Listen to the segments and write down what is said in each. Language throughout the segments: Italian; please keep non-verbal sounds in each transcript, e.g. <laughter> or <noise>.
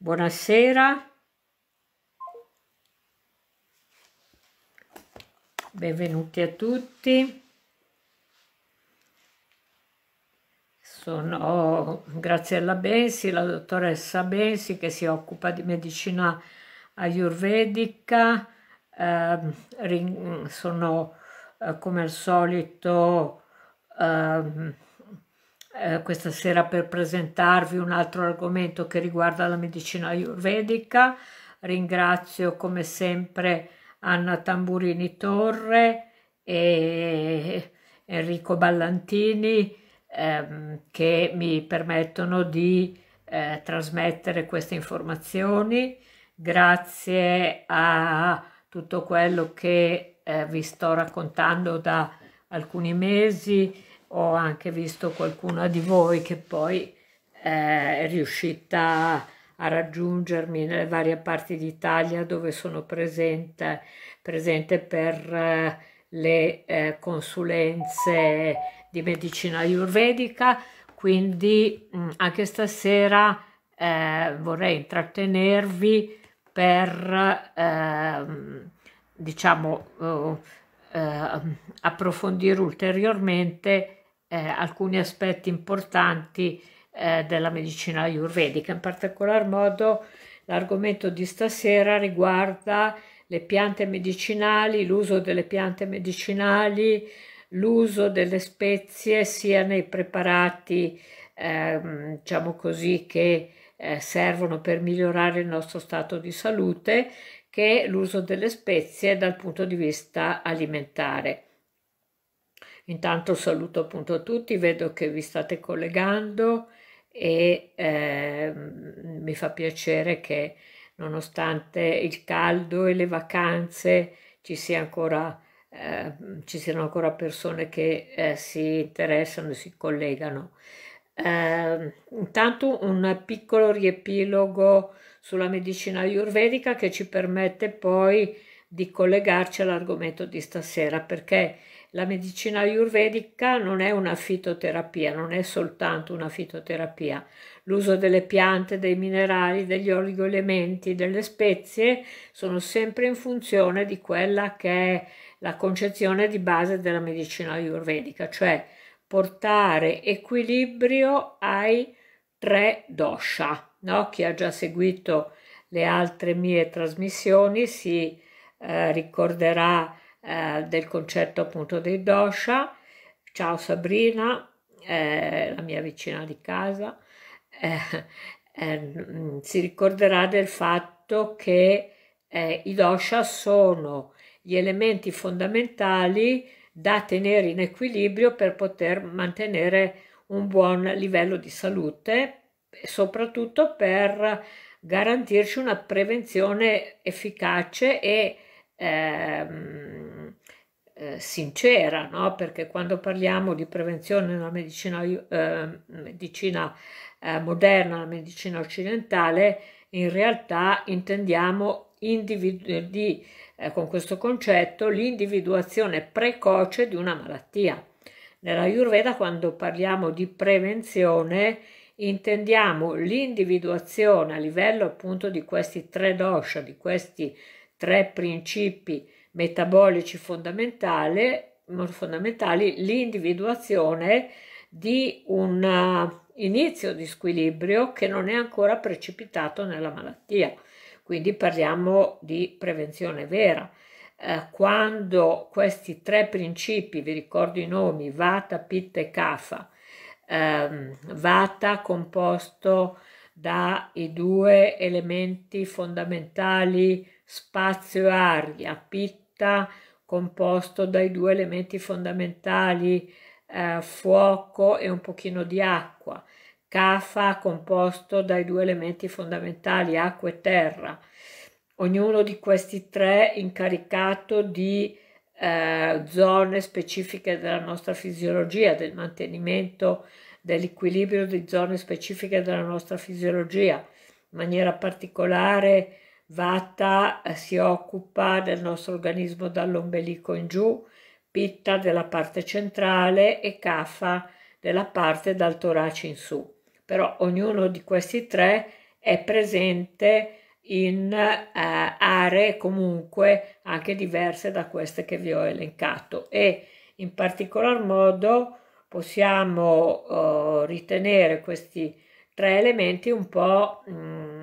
Buonasera, benvenuti a tutti. Sono Graziella Bensi, la dottoressa Bensi che si occupa di medicina ayurvedica. Eh, sono eh, come al solito eh, eh, questa sera per presentarvi un altro argomento che riguarda la medicina ayurvedica. Ringrazio come sempre Anna Tamburini Torre e Enrico Ballantini ehm, che mi permettono di eh, trasmettere queste informazioni. Grazie a tutto quello che eh, vi sto raccontando da alcuni mesi ho anche visto qualcuna di voi che poi eh, è riuscita a raggiungermi nelle varie parti d'Italia dove sono presente, presente per eh, le eh, consulenze di medicina ayurvedica, quindi mh, mm, anche stasera eh, vorrei intrattenervi per ehm, diciamo approfondire ulteriormente eh, alcuni aspetti importanti eh, della medicina ayurvedica. In particolar modo l'argomento di stasera riguarda le piante medicinali, l'uso delle piante medicinali, l'uso delle spezie sia nei preparati, eh, diciamo così, che eh, servono per migliorare il nostro stato di salute, che l'uso delle spezie dal punto di vista alimentare. Intanto saluto appunto tutti, vedo che vi state collegando e eh, mi fa piacere che nonostante il caldo e le vacanze ci, sia ancora, eh, ci siano ancora persone che eh, si interessano e si collegano. Eh, intanto un piccolo riepilogo sulla medicina ayurvedica che ci permette poi di collegarci all'argomento di stasera perché la medicina ayurvedica non è una fitoterapia, non è soltanto una fitoterapia. L'uso delle piante, dei minerali, degli oligoelementi, delle spezie sono sempre in funzione di quella che è la concezione di base della medicina ayurvedica, cioè portare equilibrio ai tre dosha. No? Chi ha già seguito le altre mie trasmissioni si eh, ricorderà eh, del concetto appunto dei dosha. Ciao Sabrina, eh, la mia vicina di casa, eh, eh si ricorderà del fatto che i dosha sono gli elementi fondamentali da tenere in equilibrio per poter mantenere un buon livello di salute, soprattutto per garantirci una prevenzione efficace e ehm, eh, sincera, no? perché quando parliamo di prevenzione nella medicina, eh, medicina eh, moderna, la medicina occidentale, in realtà intendiamo di, eh, con questo concetto l'individuazione precoce di una malattia. Nella Ayurveda, quando parliamo di prevenzione, intendiamo l'individuazione a livello appunto di questi tre dosha, di questi tre principi metabolici fondamentali, l'individuazione di un uh, inizio di squilibrio che non è ancora precipitato nella malattia. Quindi parliamo di prevenzione vera. Eh, quando questi tre principi, vi ricordo i nomi, Vata, Pitta e Kapha, ehm, Vata composto dai due elementi fondamentali spazio e aria, pitta composto dai due elementi fondamentali eh, fuoco e un pochino di acqua, Kafa composto dai due elementi fondamentali acqua e terra, ognuno di questi tre incaricato di eh, zone specifiche della nostra fisiologia, del mantenimento dell'equilibrio di zone specifiche della nostra fisiologia, in maniera particolare Vata eh, si occupa del nostro organismo dall'ombelico in giù, Pitta della parte centrale e Kapha della parte dal torace in su. Però ognuno di questi tre è presente in eh, aree comunque anche diverse da queste che vi ho elencato e in particolar modo possiamo uh, ritenere questi tre elementi un po' mh, mm,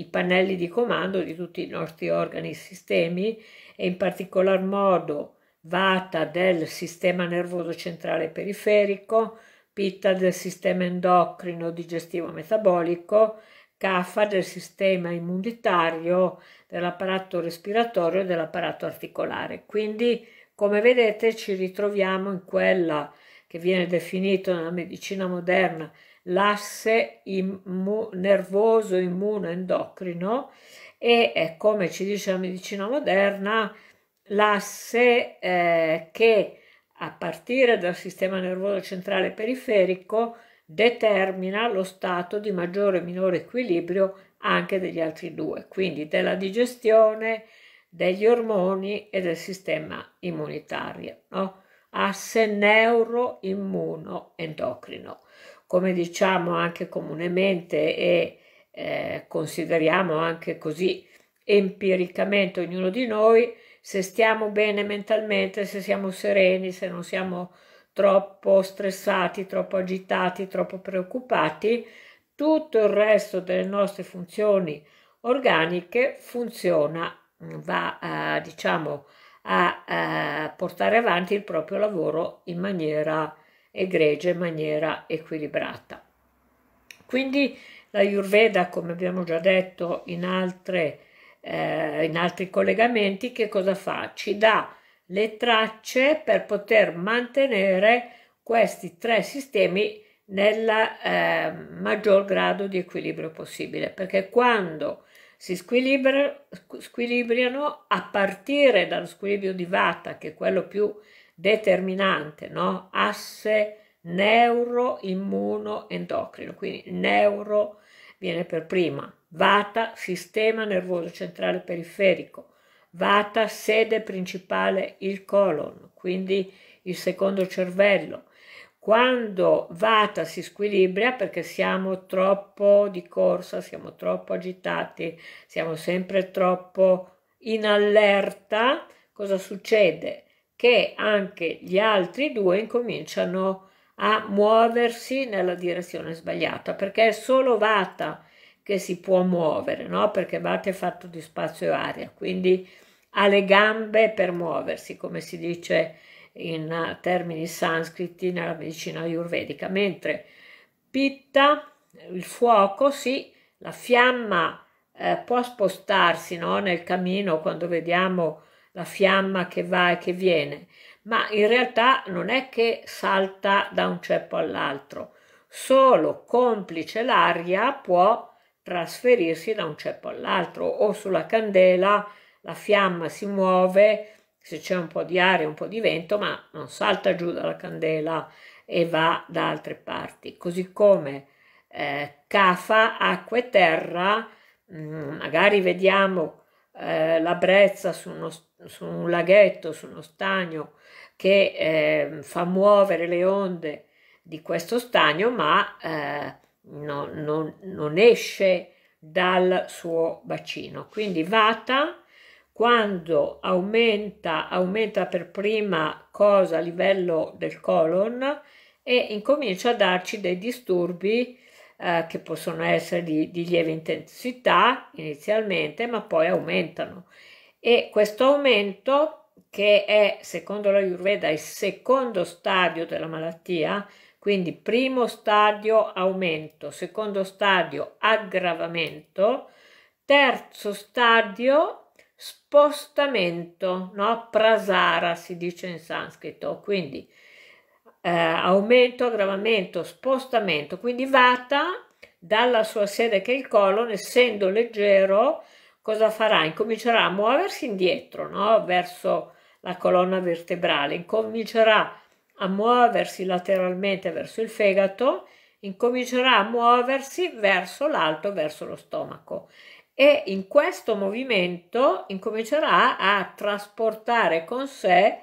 i pannelli di comando di tutti i nostri organi e sistemi e in particolar modo Vata del sistema nervoso centrale periferico, Pitta del sistema endocrino digestivo metabolico, Kapha del sistema immunitario, dell'apparato respiratorio e dell'apparato articolare. Quindi, come vedete, ci ritroviamo in quella che viene definita nella medicina moderna l'asse immu- nervoso immuno-endocrino e eh, come ci dice la medicina moderna l'asse eh, che a partire dal sistema nervoso centrale periferico determina lo stato di maggiore e minore equilibrio anche degli altri due, quindi della digestione, degli ormoni e del sistema immunitario. No? Asse neuroimmuno-endocrino come diciamo anche comunemente e eh, consideriamo anche così empiricamente ognuno di noi, se stiamo bene mentalmente, se siamo sereni, se non siamo troppo stressati, troppo agitati, troppo preoccupati, tutto il resto delle nostre funzioni organiche funziona, va a, diciamo a, a portare avanti il proprio lavoro in maniera egregia in maniera equilibrata. Quindi la Ayurveda, come abbiamo già detto in, altre, eh, in altri collegamenti, che cosa fa? Ci dà le tracce per poter mantenere questi tre sistemi nel eh, maggior grado di equilibrio possibile, perché quando si squilibriano a partire dallo squilibrio di Vata, che è quello più determinante, no? asse neuroimmuno-endocrino, quindi neuro viene per prima, vata sistema nervoso centrale periferico, vata sede principale il colon, quindi il secondo cervello. Quando vata si squilibria perché siamo troppo di corsa, siamo troppo agitati, siamo sempre troppo in allerta, cosa succede? Che anche gli altri due incominciano a muoversi nella direzione sbagliata, perché è solo Vata che si può muovere, no? Perché Vata è fatto di spazio e aria, quindi ha le gambe per muoversi, come si dice in termini sanscriti nella medicina ayurvedica, mentre Pitta, il fuoco, sì, la fiamma eh, può spostarsi no? nel cammino quando vediamo la fiamma che va e che viene, ma in realtà non è che salta da un ceppo all'altro, solo complice l'aria può trasferirsi da un ceppo all'altro o sulla candela la fiamma si muove se c'è un po' di aria, un po' di vento, ma non salta giù dalla candela e va da altre parti. Così come eh, cafa, acqua e terra, mh, mm, magari vediamo eh, la brezza su uno, su un laghetto, su uno stagno che eh, fa muovere le onde di questo stagno, ma eh, no, non, non esce dal suo bacino. Quindi Vata, quando aumenta, aumenta per prima cosa a livello del colon e incomincia a darci dei disturbi eh, che possono essere di, di lieve intensità inizialmente, ma poi aumentano e questo aumento che è secondo la Ayurveda il secondo stadio della malattia, quindi primo stadio aumento, secondo stadio aggravamento, terzo stadio spostamento, no? Prasara si dice in sanscrito, quindi eh, aumento, aggravamento, spostamento, quindi Vata dalla sua sede che è il colon, essendo leggero, cosa farà? Incomincerà a muoversi indietro, no? verso la colonna vertebrale, incomincerà a muoversi lateralmente verso il fegato, incomincerà a muoversi verso l'alto, verso lo stomaco e in questo movimento incomincerà a trasportare con sé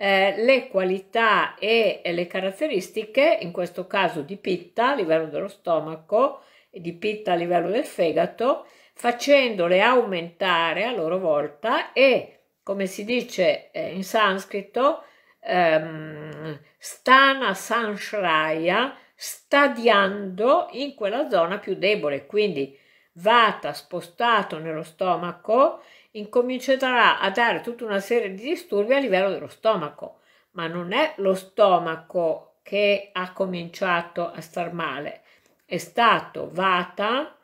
eh, le qualità e le caratteristiche, in questo caso di pitta a livello dello stomaco e di pitta a livello del fegato, facendole aumentare a loro volta e, come si dice eh, in sanscrito, ehm, stana sanshraya, stadiando in quella zona più debole, quindi vata spostato nello stomaco incomincerà a dare tutta una serie di disturbi a livello dello stomaco, ma non è lo stomaco che ha cominciato a star male, è stato vata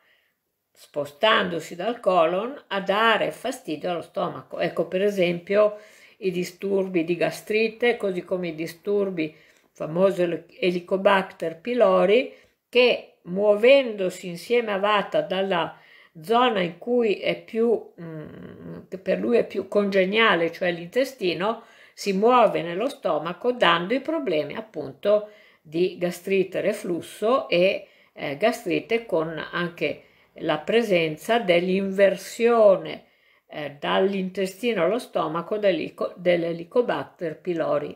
spostandosi dal colon a dare fastidio allo stomaco. Ecco per esempio i disturbi di gastrite, così come i disturbi famoso Helicobacter pylori, che muovendosi insieme a Vata dalla zona in cui è più, mm, che per lui è più congeniale, cioè l'intestino, si muove nello stomaco dando i problemi appunto di gastrite reflusso e eh, gastrite con anche la presenza dell'inversione eh, dall'intestino allo stomaco dell'Helicobacter pylori.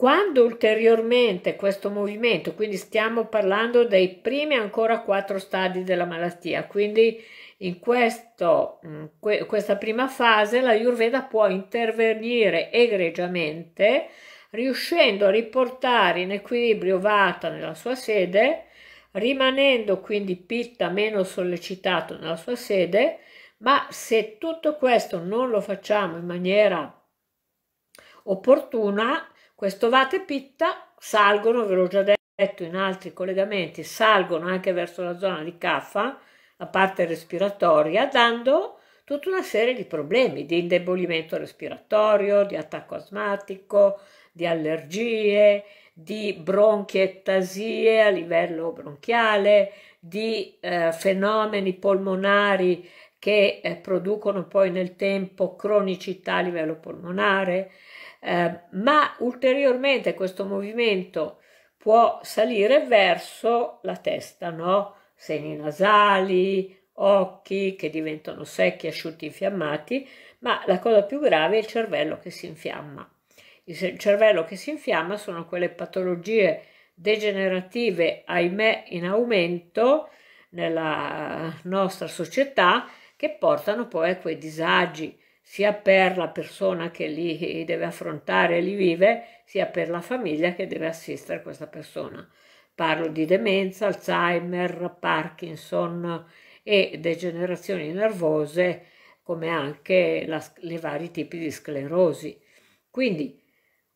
Quando ulteriormente questo movimento, quindi stiamo parlando dei primi ancora quattro stadi della malattia, quindi in questo, mm, questa prima fase la Ayurveda può intervenire egregiamente riuscendo a riportare in equilibrio Vata nella sua sede, rimanendo quindi Pitta meno sollecitato nella sua sede, ma se tutto questo non lo facciamo in maniera opportuna, questo Vata e Pitta salgono, ve l'ho già detto in altri collegamenti, salgono anche verso la zona di Kapha, la parte respiratoria, dando tutta una serie di problemi di indebolimento respiratorio, di attacco asmatico, di allergie, di bronchiettasie a livello bronchiale, di eh, fenomeni polmonari che eh, producono poi nel tempo cronicità a livello polmonare, eh, ma ulteriormente questo movimento può salire verso la testa, no? Seni nasali, occhi che diventano secchi, asciutti, infiammati, ma la cosa più grave è il cervello che si infiamma. Il cervello che si infiamma sono quelle patologie degenerative, ahimè, in aumento nella nostra società che portano poi a quei disagi sia per la persona che li deve affrontare e li vive, sia per la famiglia che deve assistere questa persona. Parlo di demenza, Alzheimer, Parkinson e degenerazioni nervose, come anche i vari tipi di sclerosi. Quindi,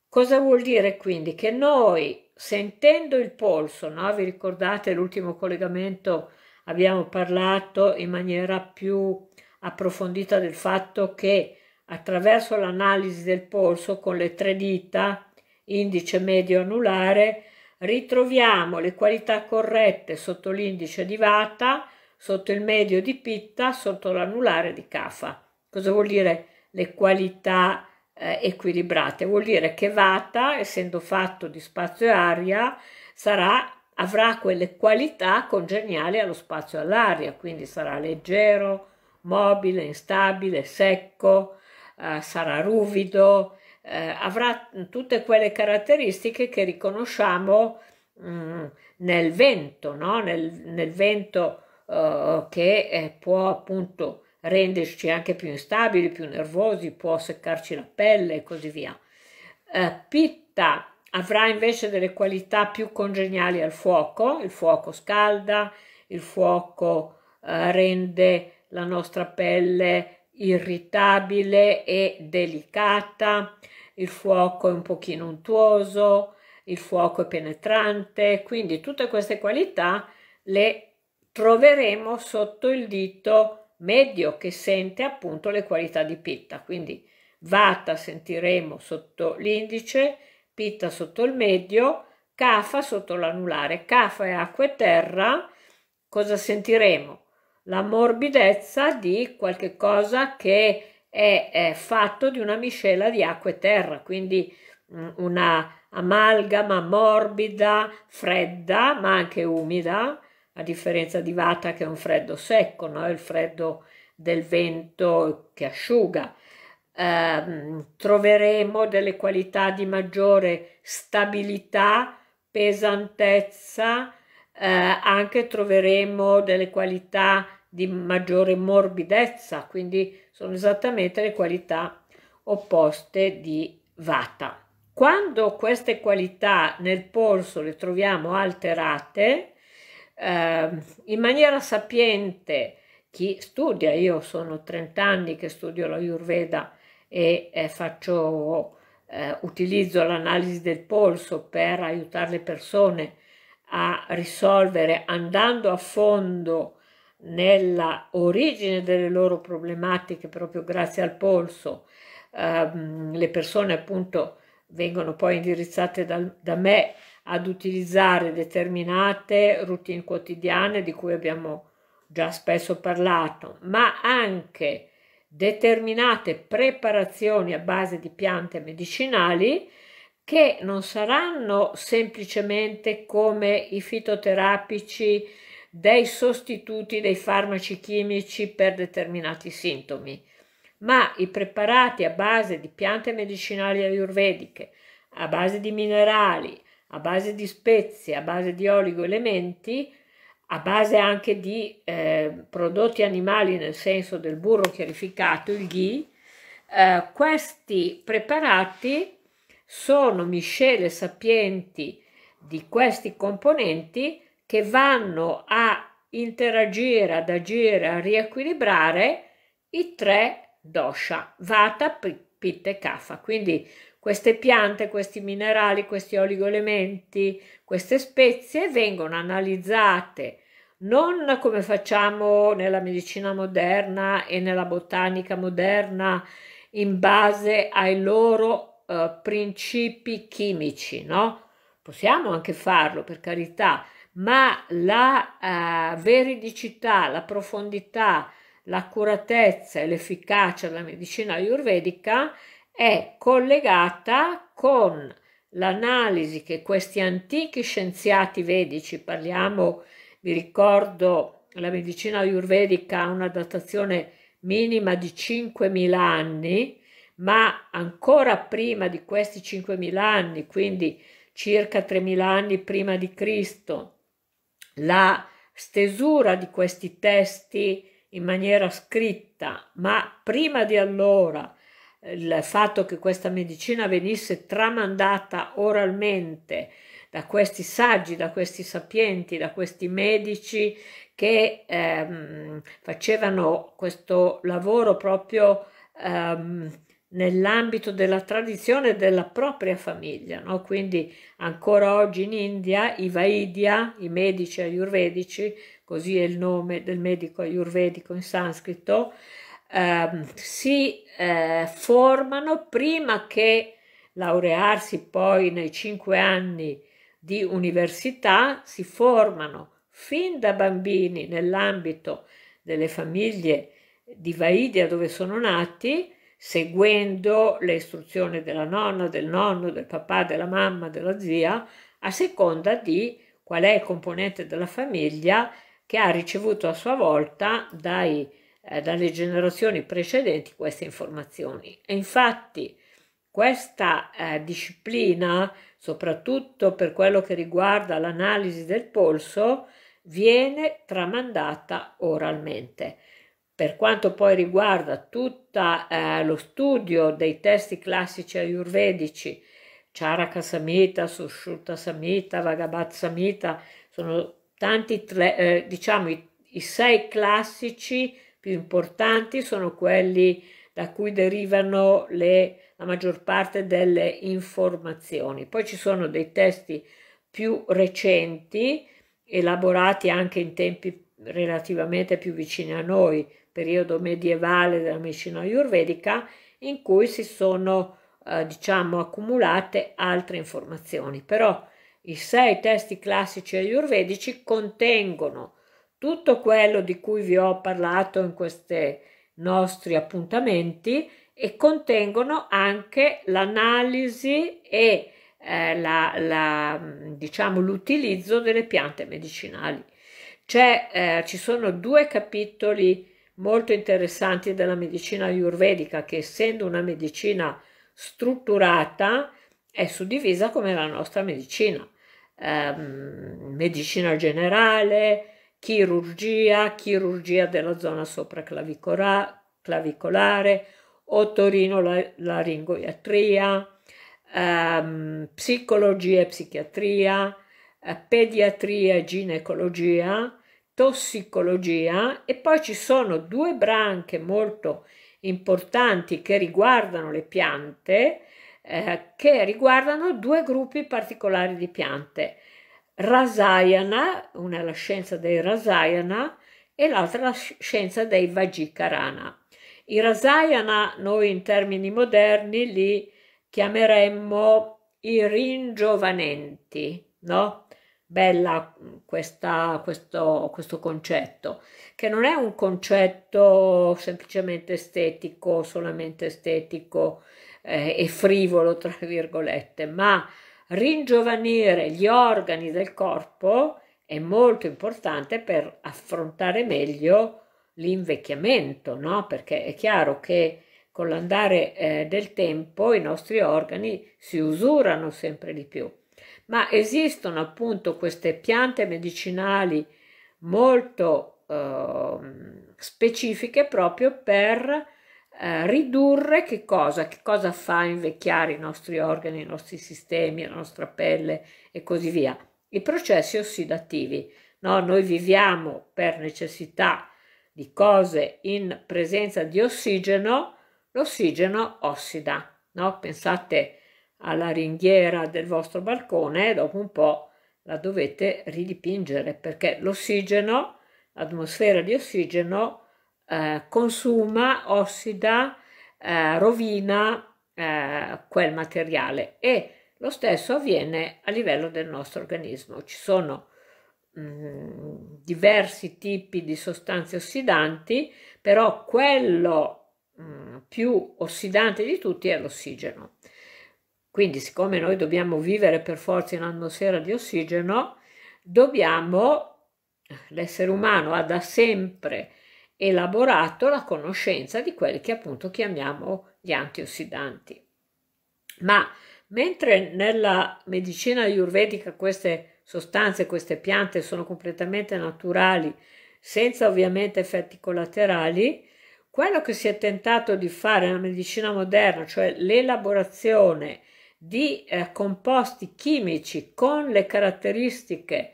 cosa vuol dire quindi? Che noi, sentendo il polso, no? vi ricordate l'ultimo collegamento, abbiamo parlato in maniera più approfondita del fatto che attraverso l'analisi del polso con le tre dita, indice medio anulare, ritroviamo le qualità corrette sotto l'indice di Vata, sotto il medio di Pitta, sotto l'anulare di Kapha. Cosa vuol dire le qualità eh, equilibrate? Vuol dire che Vata, essendo fatto di spazio e aria, sarà, avrà quelle qualità congeniali allo spazio e all'aria, quindi sarà leggero, mobile, instabile, secco, eh, sarà ruvido, eh, avrà tutte quelle caratteristiche che riconosciamo mh, mm, nel vento, no? nel, nel vento uh, che eh, può appunto renderci anche più instabili, più nervosi, può seccarci la pelle e così via. Uh, pitta avrà invece delle qualità più congeniali al fuoco, il fuoco scalda, il fuoco uh, rende la nostra pelle irritabile e delicata, il fuoco è un pochino untuoso, il fuoco è penetrante, quindi tutte queste qualità le troveremo sotto il dito medio che sente appunto le qualità di pitta, quindi vata sentiremo sotto l'indice, pitta sotto il medio, cafa sotto l'anulare, cafa è acqua e terra, cosa sentiremo? La morbidezza di qualche cosa che è, è fatto di una miscela di acqua e terra, quindi mm, una amalgama morbida, fredda, ma anche umida, a differenza di Vata che è un freddo secco, no? il freddo del vento che asciuga. Eh, troveremo delle qualità di maggiore stabilità, pesantezza, eh, anche troveremo delle qualità di maggiore morbidezza, quindi sono esattamente le qualità opposte di Vata. Quando queste qualità nel polso le troviamo alterate, eh, in maniera sapiente, chi studia, io sono 30 anni che studio la Ayurveda e eh, faccio, eh, utilizzo l'analisi del polso per aiutare le persone a risolvere andando a fondo nella origine delle loro problematiche proprio grazie al polso. Um, le persone appunto vengono poi indirizzate da, da me ad utilizzare determinate routine quotidiane di cui abbiamo già spesso parlato, ma anche determinate preparazioni a base di piante medicinali che non saranno semplicemente come i fitoterapici dei sostituti dei farmaci chimici per determinati sintomi, ma i preparati a base di piante medicinali ayurvediche, a base di minerali, a base di spezie, a base di oligoelementi, a base anche di eh, prodotti animali nel senso del burro chiarificato, il ghee, eh, questi preparati sono miscele sapienti di questi componenti che vanno a interagire, ad agire, a riequilibrare i tre dosha, vata, pitta e kapha. Quindi queste piante, questi minerali, questi oligoelementi, queste spezie vengono analizzate non come facciamo nella medicina moderna e nella botanica moderna in base ai loro uh, principi chimici, no? Possiamo anche farlo per carità, ma la uh, veridicità, la profondità, l'accuratezza e l'efficacia della medicina ayurvedica è collegata con l'analisi che questi antichi scienziati vedici, parliamo, vi ricordo, la medicina ayurvedica ha una datazione minima di 5.000 anni, ma ancora prima di questi 5.000 anni, quindi circa 3.000 anni prima di Cristo, la stesura di questi testi in maniera scritta, ma prima di allora il fatto che questa medicina venisse tramandata oralmente da questi saggi, da questi sapienti, da questi medici che ehm, facevano questo lavoro proprio ehm, nell'ambito della tradizione della propria famiglia, no? quindi ancora oggi in India i Vaidya, i medici ayurvedici, così è il nome del medico ayurvedico in sanscrito, eh, si eh, formano prima che laurearsi poi nei cinque anni di università, si formano fin da bambini nell'ambito delle famiglie di Vaidya dove sono nati, seguendo le istruzioni della nonna, del nonno, del papà, della mamma, della zia, a seconda di qual è il componente della famiglia che ha ricevuto a sua volta dai, eh, dalle generazioni precedenti queste informazioni. E infatti questa eh, disciplina, soprattutto per quello che riguarda l'analisi del polso, viene tramandata oralmente. Per quanto poi riguarda tutto eh, lo studio dei testi classici ayurvedici, Charaka Samhita, Sushruta Samhita, Vagabat Samhita, sono tanti, eh, diciamo, i, i sei classici più importanti sono quelli da cui derivano le, la maggior parte delle informazioni. Poi ci sono dei testi più recenti, elaborati anche in tempi relativamente più vicini a noi, periodo medievale della medicina ayurvedica, in cui si sono eh, diciamo accumulate altre informazioni. Però i sei testi classici ayurvedici contengono tutto quello di cui vi ho parlato in questi nostri appuntamenti e contengono anche l'analisi e eh, la, la, diciamo, l'utilizzo delle piante medicinali. Eh, ci sono due capitoli molto interessanti della medicina ayurvedica che essendo una medicina strutturata è suddivisa come la nostra medicina. ehm, medicina generale, chirurgia, chirurgia della zona sopraclavicolare, otorino-laringoiatria, ehm, psicologia e psichiatria, eh, pediatria e ginecologia, tossicologia e poi ci sono due branche molto importanti che riguardano le piante, eh, che riguardano due gruppi particolari di piante. Rasayana, una è la scienza dei Rasayana e l'altra la scienza dei Vajikarana. I Rasayana noi in termini moderni li chiameremmo i ringiovanenti, no? Bella questa, questo, questo concetto, che non è un concetto semplicemente estetico, solamente estetico eh, e frivolo, tra virgolette, ma ringiovanire gli organi del corpo è molto importante per affrontare meglio l'invecchiamento, no? Perché è chiaro che con l'andare eh, del tempo i nostri organi si usurano sempre di più. Ma esistono appunto queste piante medicinali molto eh, specifiche proprio per eh, ridurre che cosa? Che cosa fa invecchiare i nostri organi, i nostri sistemi, la nostra pelle e così via. I processi ossidativi. No? Noi viviamo per necessità di cose in presenza di ossigeno, l'ossigeno ossida. No? Pensate alla ringhiera del vostro balcone e dopo un po' la dovete ridipingere perché l'ossigeno, l'atmosfera di ossigeno eh, consuma, ossida, eh, rovina eh, quel materiale e lo stesso avviene a livello del nostro organismo. Ci sono Mm, diversi tipi di sostanze ossidanti, però quello mh, mm, più ossidante di tutti è l'ossigeno. Quindi, siccome noi dobbiamo vivere per forza in un'atmosfera di ossigeno, dobbiamo, l'essere umano ha da sempre elaborato la conoscenza di quelli che appunto chiamiamo gli antiossidanti. Ma mentre nella medicina ayurvedica queste sostanze, queste piante sono completamente naturali, senza ovviamente effetti collaterali, quello che si è tentato di fare nella medicina moderna, cioè l'elaborazione di eh, composti chimici con le caratteristiche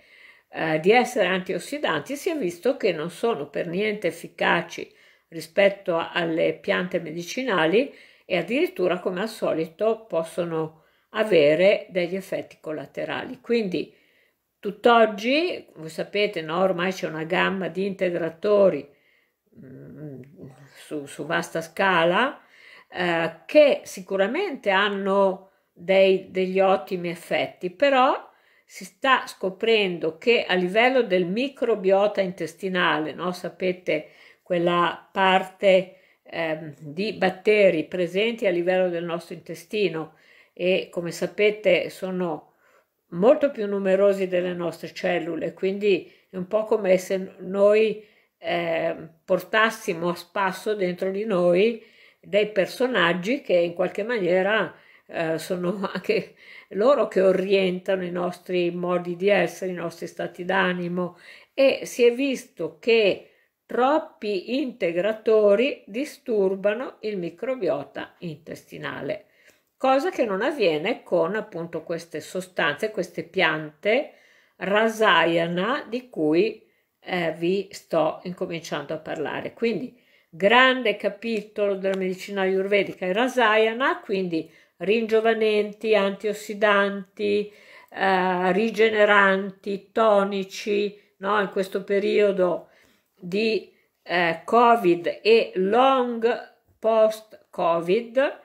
eh, di essere antiossidanti, si è visto che non sono per niente efficaci rispetto alle piante medicinali e addirittura come al solito possono avere degli effetti collaterali. Quindi Tutt'oggi, voi sapete, no, ormai c'è una gamma di integratori mh, mm, su, su, vasta scala eh, che sicuramente hanno dei, degli ottimi effetti, però si sta scoprendo che a livello del microbiota intestinale, no, sapete, quella parte eh, di batteri presenti a livello del nostro intestino e come sapete sono molto più numerosi delle nostre cellule, quindi è un po' come se noi eh, portassimo a spasso dentro di noi dei personaggi che in qualche maniera eh, sono <laughs> anche loro che orientano i nostri modi di essere, i nostri stati d'animo e si è visto che troppi integratori disturbano il microbiota intestinale cosa che non avviene con appunto queste sostanze, queste piante rasayana di cui eh, vi sto incominciando a parlare. Quindi grande capitolo della medicina ayurvedica è rasayana, quindi ringiovanenti, antiossidanti, eh, rigeneranti, tonici, no? in questo periodo di eh, Covid e long post-Covid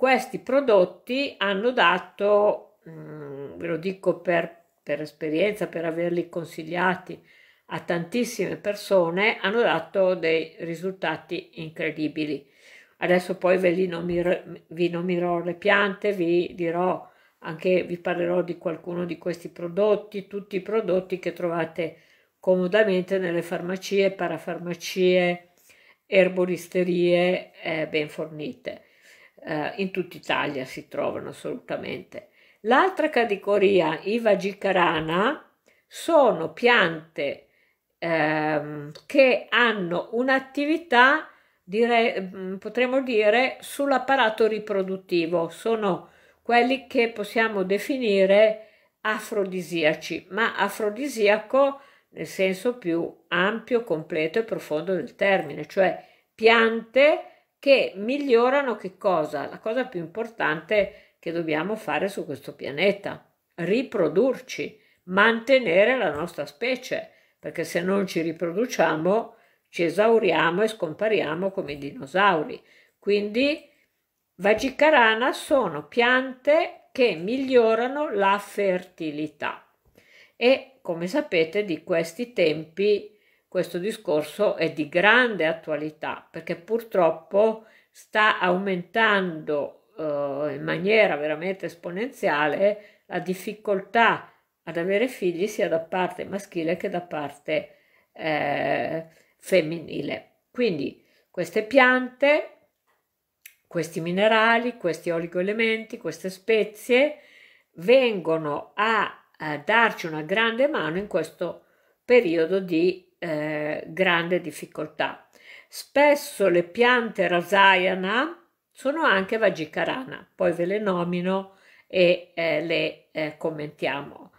questi prodotti hanno dato, mm, ve lo dico per, per esperienza, per averli consigliati a tantissime persone, hanno dato dei risultati incredibili. Adesso poi ve li nomiro, vi nominerò le piante, vi dirò anche, vi parlerò di qualcuno di questi prodotti, tutti i prodotti che trovate comodamente nelle farmacie, parafarmacie, erboristerie eh, ben fornite eh, in tutta Italia si trovano assolutamente. L'altra categoria, i Vajikarana, sono piante ehm, che hanno un'attività, mm, potremmo dire, sull'apparato riproduttivo. Sono quelli che possiamo definire afrodisiaci, ma afrodisiaco nel senso più ampio, completo e profondo del termine, cioè piante che migliorano che cosa? La cosa più importante che dobbiamo fare su questo pianeta, riprodurci, mantenere la nostra specie, perché se non ci riproduciamo ci esauriamo e scompariamo come i dinosauri. Quindi Vajikarana sono piante che migliorano la fertilità e come sapete di questi tempi questo discorso è di grande attualità perché purtroppo sta aumentando eh, in maniera veramente esponenziale la difficoltà ad avere figli sia da parte maschile che da parte eh, femminile. Quindi queste piante, questi minerali, questi oligoelementi, queste spezie vengono a, a darci una grande mano in questo periodo di eh, grande difficoltà. Spesso le piante rasayana sono anche vajikarana, poi ve le nomino e eh, le eh, commentiamo.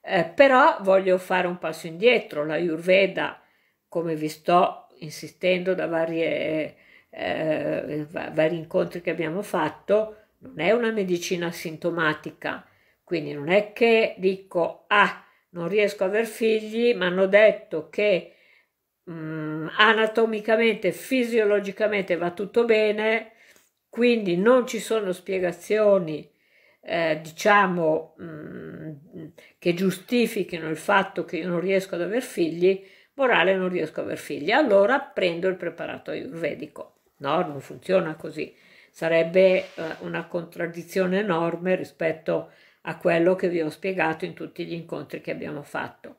Eh, però voglio fare un passo indietro, la Ayurveda, come vi sto insistendo da varie, eh, vari incontri che abbiamo fatto, non è una medicina sintomatica, quindi non è che dico, ah, non riesco a aver figli, mi hanno detto che mh, mm, anatomicamente, fisiologicamente va tutto bene, quindi non ci sono spiegazioni, eh, diciamo, mh, mm, che giustifichino il fatto che io non riesco ad aver figli, morale non riesco ad aver figli, allora prendo il preparato ayurvedico. No, non funziona così. Sarebbe eh, una contraddizione enorme rispetto a quello che vi ho spiegato in tutti gli incontri che abbiamo fatto.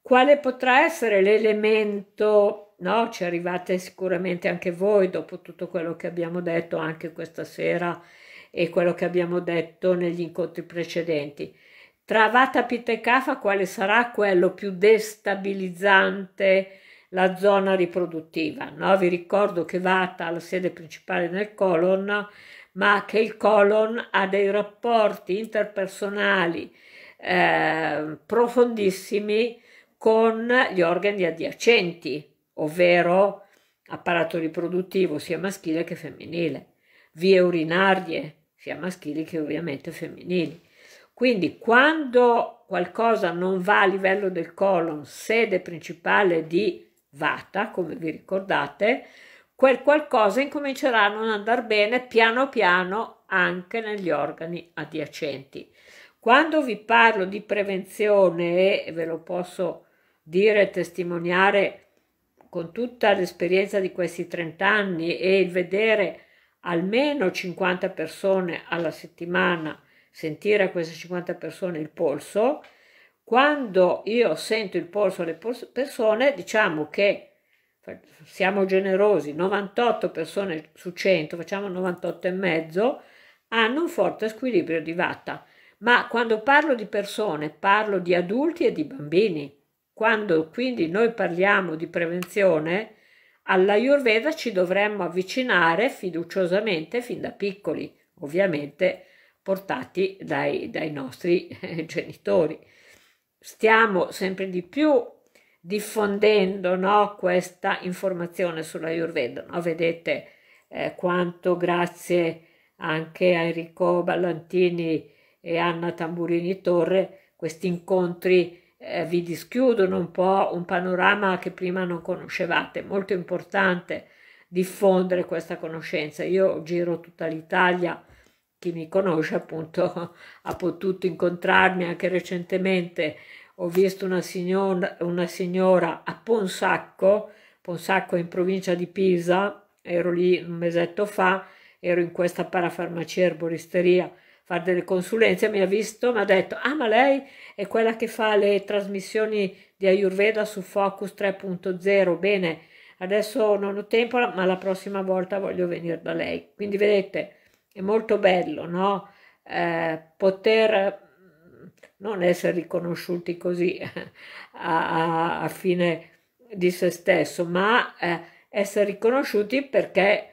Quale potrà essere l'elemento, no? Ci arrivate sicuramente anche voi dopo tutto quello che abbiamo detto anche questa sera e quello che abbiamo detto negli incontri precedenti. Tra Vata, Pitta e Kapha quale sarà quello più destabilizzante la zona riproduttiva? No? Vi ricordo che Vata ha la sede principale nel colon, ma che il colon ha dei rapporti interpersonali eh, profondissimi con gli organi adiacenti, ovvero apparato riproduttivo sia maschile che femminile, vie urinarie sia maschili che ovviamente femminili. Quindi quando qualcosa non va a livello del colon, sede principale di Vata, come vi ricordate, quel qualcosa incomincerà a non andare bene piano piano anche negli organi adiacenti. Quando vi parlo di prevenzione, e ve lo posso dire e testimoniare con tutta l'esperienza di questi 30 anni e il vedere almeno 50 persone alla settimana, sentire a queste 50 persone il polso, quando io sento il polso alle persone, diciamo che siamo generosi, 98 persone su 100, facciamo 98 e mezzo, hanno un forte squilibrio di vata. Ma quando parlo di persone, parlo di adulti e di bambini. Quando quindi noi parliamo di prevenzione, all'Ayurveda ci dovremmo avvicinare fiduciosamente fin da piccoli, ovviamente portati dai, dai nostri eh, genitori. Stiamo sempre di più diffondendo no, questa informazione sull'Ayurveda. No? Vedete eh, quanto grazie anche a Enrico Ballantini e Anna Tamburini Torre questi incontri eh, vi dischiudono un po' un panorama che prima non conoscevate. Molto importante diffondere questa conoscenza. Io giro tutta l'Italia, chi mi conosce appunto <laughs> ha potuto incontrarmi anche recentemente. Ho visto una signora, una signora a Ponsacco, Ponsacco in provincia di Pisa, ero lì un mesetto fa, ero in questa parafarmacia erboristeria fare delle consulenze, mi ha visto, mi ha detto, ah ma lei è quella che fa le trasmissioni di Ayurveda su Focus 3.0, bene, adesso non ho tempo, ma la prossima volta voglio venire da lei. Quindi vedete, è molto bello, no? eh, poter non essere riconosciuti così <laughs> a, a, a fine di se stesso, ma eh, essere riconosciuti perché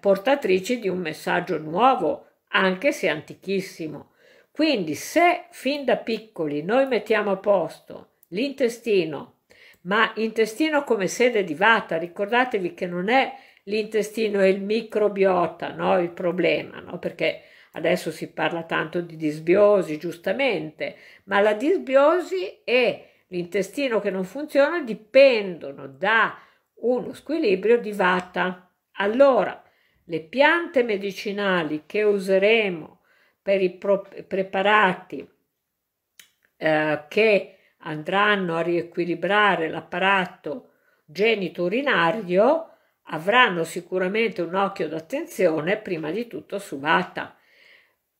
portatrici di un messaggio nuovo, anche se antichissimo. Quindi se fin da piccoli noi mettiamo a posto l'intestino, ma intestino come sede di vata, ricordatevi che non è l'intestino e il microbiota no, il problema, no? perché adesso si parla tanto di disbiosi, giustamente, ma la disbiosi e l'intestino che non funziona dipendono da uno squilibrio di vata. Allora, le piante medicinali che useremo per i preparati eh, che andranno a riequilibrare l'apparato genito-urinario avranno sicuramente un occhio d'attenzione prima di tutto su Vata.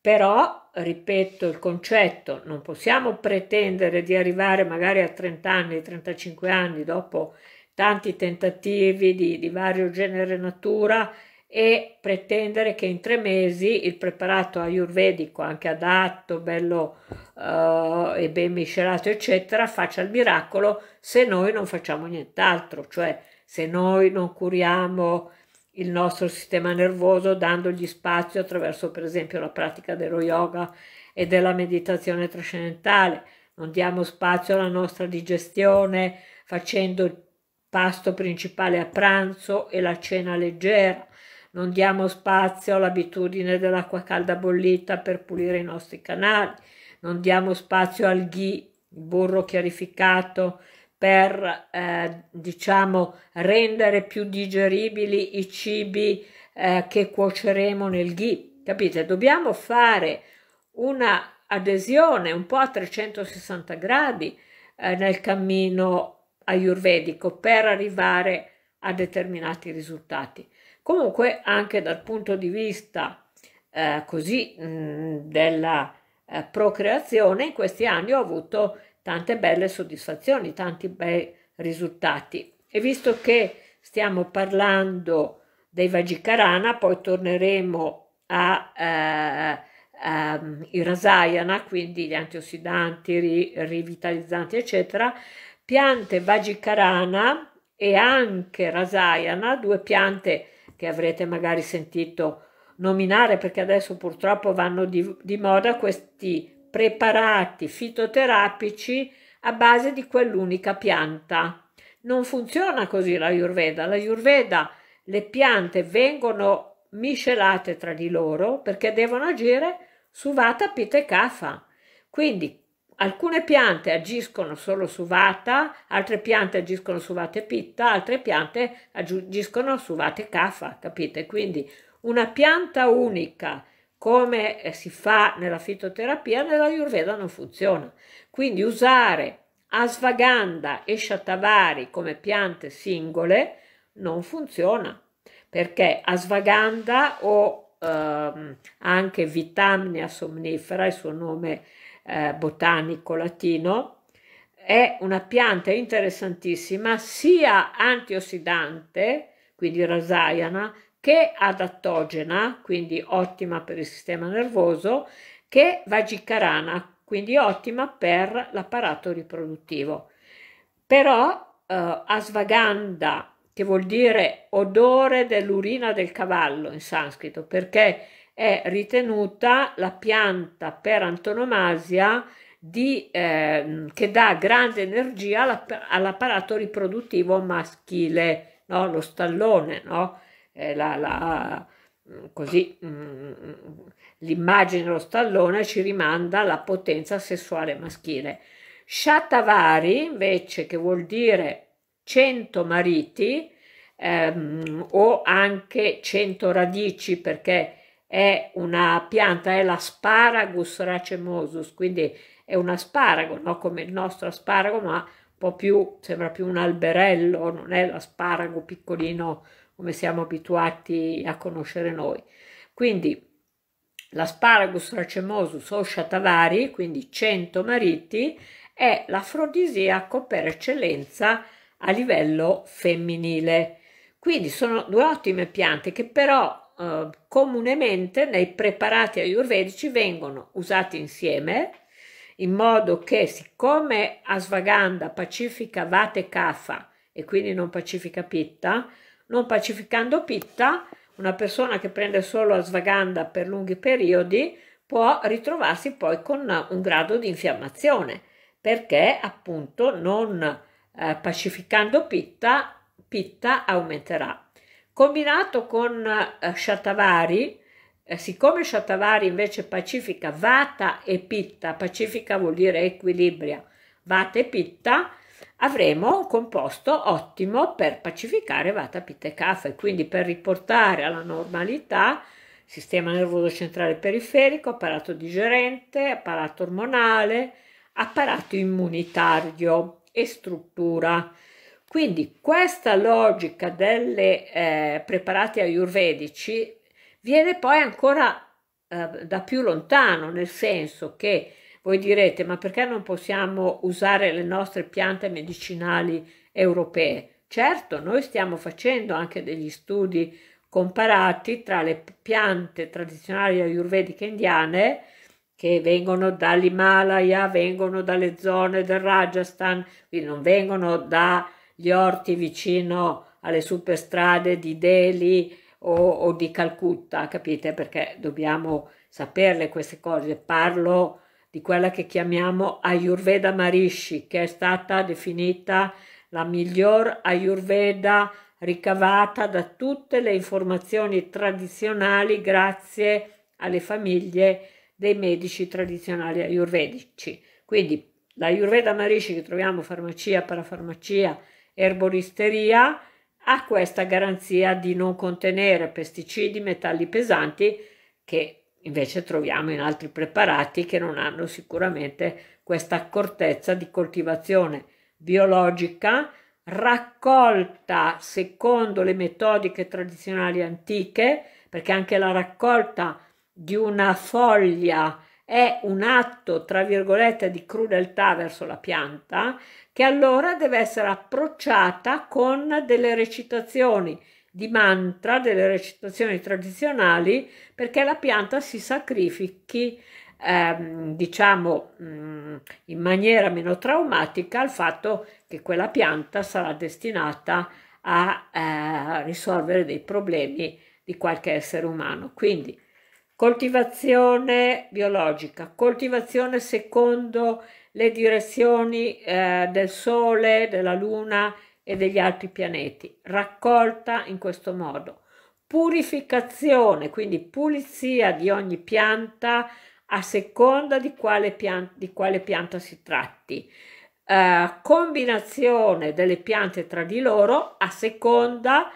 Però, ripeto il concetto, non possiamo pretendere di arrivare magari a 30 anni, 35 anni dopo tanti tentativi di, di vario genere natura e pretendere che in tre mesi il preparato ayurvedico, anche adatto, bello uh, e ben miscelato, eccetera, faccia il miracolo se noi non facciamo nient'altro, cioè se noi non curiamo il nostro sistema nervoso dandogli spazio attraverso per esempio la pratica dello yoga e della meditazione trascendentale, non diamo spazio alla nostra digestione facendo il pasto principale a pranzo e la cena leggera, non diamo spazio all'abitudine dell'acqua calda bollita per pulire i nostri canali, non diamo spazio al ghee, il burro chiarificato, per eh, diciamo rendere più digeribili i cibi eh, che cuoceremo nel ghee. Capite? Dobbiamo fare una adesione un po' a 360 gradi eh, nel cammino ayurvedico per arrivare a determinati risultati. Comunque anche dal punto di vista eh, così mh, della eh, procreazione in questi anni ho avuto tante belle soddisfazioni, tanti bei risultati. E visto che stiamo parlando dei Vajikarana, poi torneremo a eh, i Rasayana, quindi gli antiossidanti, ri, rivitalizzanti, eccetera, piante Vajikarana e anche Rasayana, due piante che avrete magari sentito nominare perché adesso purtroppo vanno di, di moda questi preparati fitoterapici a base di quell'unica pianta. Non funziona così la Ayurveda. La Ayurveda le piante vengono miscelate tra di loro perché devono agire su Vata, Pitta e Kapha. Quindi alcune piante agiscono solo su Vata, altre piante agiscono su Vata e Pitta, altre piante agiscono su Vata e Kapha, capite? Quindi una pianta unica come eh, si fa nella fitoterapia, nella Ayurveda non funziona. Quindi usare asvaganda e shatavari come piante singole non funziona perché asvaganda o ehm, anche vitamnia somnifera, il suo nome eh, botanico latino, è una pianta interessantissima sia antiossidante, quindi rasayana, che adattogena, quindi ottima per il sistema nervoso, che vagicarana, quindi ottima per l'apparato riproduttivo. Però eh, asvaganda, che vuol dire odore dell'urina del cavallo in sanscrito, perché è ritenuta la pianta per antonomasia di, eh, che dà grande energia all'apparato riproduttivo maschile, no? lo stallone, no? Eh, la, la, mm, così mm, l'immagine dello stallone ci rimanda alla potenza sessuale maschile. Shatavari invece che vuol dire cento mariti ehm, o anche cento radici perché è una pianta, è l'asparagus racemosus, quindi è un asparago, no? come il nostro asparago, ma po' più, sembra più un alberello, non è l'asparago piccolino come siamo abituati a conoscere noi. Quindi l'asparagus racemosus o shatavari, quindi 100 mariti, è l'afrodisiaco per eccellenza a livello femminile. Quindi sono due ottime piante che però eh, comunemente nei preparati ayurvedici vengono usati insieme in modo che siccome Asvaganda pacifica Vata e Kapha e quindi non pacifica Pitta, non pacificando Pitta, una persona che prende solo Asvaganda per lunghi periodi può ritrovarsi poi con un grado di infiammazione perché appunto non eh, pacificando Pitta, Pitta aumenterà. Combinato con eh, Shatavari, eh, siccome Shatavari invece pacifica Vata e Pitta, pacifica vuol dire equilibria, Vata e Pitta, avremo un composto ottimo per pacificare Vata, Pitta e Kapha e quindi per riportare alla normalità sistema nervoso centrale periferico, apparato digerente, apparato ormonale, apparato immunitario e struttura. Quindi questa logica delle eh, preparati ayurvedici viene poi ancora eh, da più lontano, nel senso che voi direte, ma perché non possiamo usare le nostre piante medicinali europee? Certo, noi stiamo facendo anche degli studi comparati tra le piante tradizionali ayurvediche indiane che vengono dall'Himalaya, vengono dalle zone del Rajasthan, quindi non vengono dagli orti vicino alle superstrade di Delhi o, o di Calcutta, capite? Perché dobbiamo saperle queste cose. Parlo di quella che chiamiamo Ayurveda Marishi, che è stata definita la miglior Ayurveda ricavata da tutte le informazioni tradizionali grazie alle famiglie dei medici tradizionali ayurvedici. Quindi l'Ayurveda Marishi che troviamo farmacia, parafarmacia, erboristeria ha questa garanzia di non contenere pesticidi, metalli pesanti che invece troviamo in altri preparati che non hanno sicuramente questa accortezza di coltivazione biologica raccolta secondo le metodiche tradizionali antiche, perché anche la raccolta di una foglia è un atto, tra virgolette, di crudeltà verso la pianta, che allora deve essere approcciata con delle recitazioni di mantra, delle recitazioni tradizionali, perché la pianta si sacrifichi, ehm, diciamo, mm, in maniera meno traumatica al fatto che quella pianta sarà destinata a eh, risolvere dei problemi di qualche essere umano. Quindi, coltivazione biologica, coltivazione secondo le direzioni eh, del Sole, della Luna e degli altri pianeti, raccolta in questo modo, purificazione, quindi pulizia di ogni pianta a seconda di quale, pianta, di quale pianta si tratti, eh, combinazione delle piante tra di loro a seconda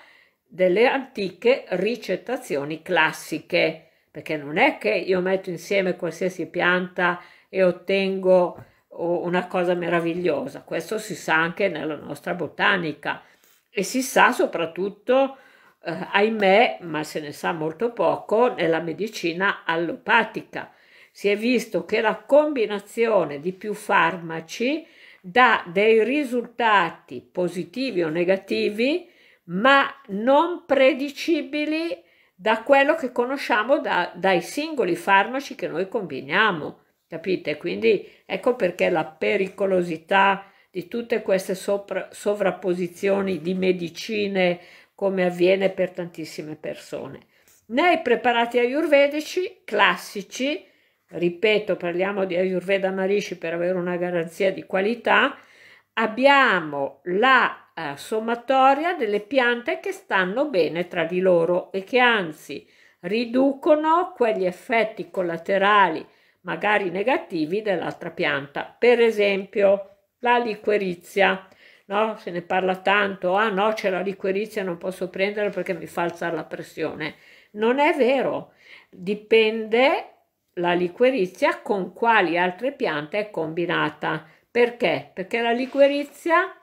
delle antiche ricettazioni classiche perché non è che io metto insieme qualsiasi pianta e ottengo una cosa meravigliosa, questo si sa anche nella nostra botanica e si sa soprattutto, eh, ahimè, ma se ne sa molto poco, nella medicina allopatica. Si è visto che la combinazione di più farmaci dà dei risultati positivi o negativi, ma non predicibili da quello che conosciamo da, dai singoli farmaci che noi combiniamo, capite? Quindi ecco perché la pericolosità di tutte queste sopra, sovrapposizioni di medicine come avviene per tantissime persone. Nei preparati ayurvedici classici, ripeto, parliamo di Ayurveda Marishi per avere una garanzia di qualità, abbiamo la eh, sommatoria delle piante che stanno bene tra di loro e che anzi riducono quegli effetti collaterali, magari negativi, dell'altra pianta. Per esempio, la liquerizia. No? Se ne parla tanto, ah no, c'è la liquerizia, non posso prendere perché mi fa alzare la pressione. Non è vero, dipende la liquerizia con quali altre piante è combinata. Perché? Perché la liquerizia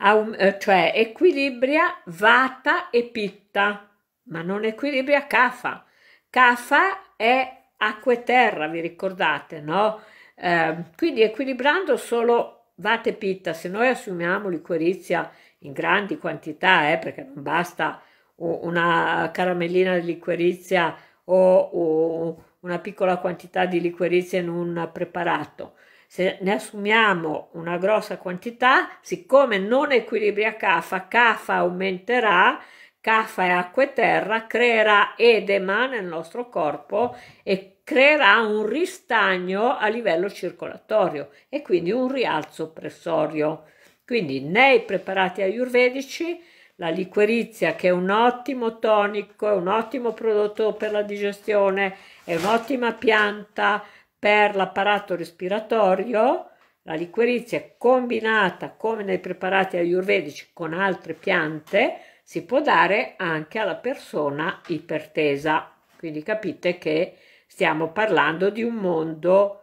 eh, cioè equilibria Vata e Pitta, ma non equilibria Kapha. Kapha è acqua e terra, vi ricordate, no? Eh, quindi equilibrando solo Vata e Pitta, se noi assumiamo liquerizia in grandi quantità, eh, perché non basta una caramellina di liquirizia o, o una piccola quantità di liquirizia in un preparato. Se ne assumiamo una grossa quantità, siccome non equilibria CAFA, CAFA aumenterà, CAFA è acqua e terra, creerà edema nel nostro corpo e creerà un ristagno a livello circolatorio e quindi un rialzo pressorio. Quindi nei preparati ayurvedici la liquirizia che è un ottimo tonico, è un ottimo prodotto per la digestione, è un'ottima pianta per l'apparato respiratorio, la liquirizia combinata come nei preparati ayurvedici con altre piante si può dare anche alla persona ipertesa. Quindi capite che stiamo parlando di un mondo